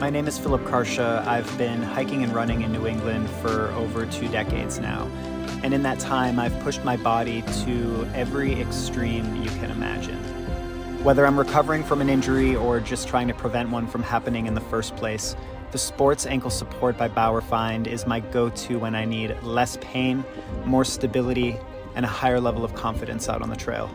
My name is Phillip Carcia. I've been hiking and running in New England for over two decades now. And in that time, I've pushed my body to every extreme you can imagine. Whether I'm recovering from an injury or just trying to prevent one from happening in the first place, the sports ankle support by Bauerfeind is my go to when I need less pain, more stability, and a higher level of confidence out on the trail.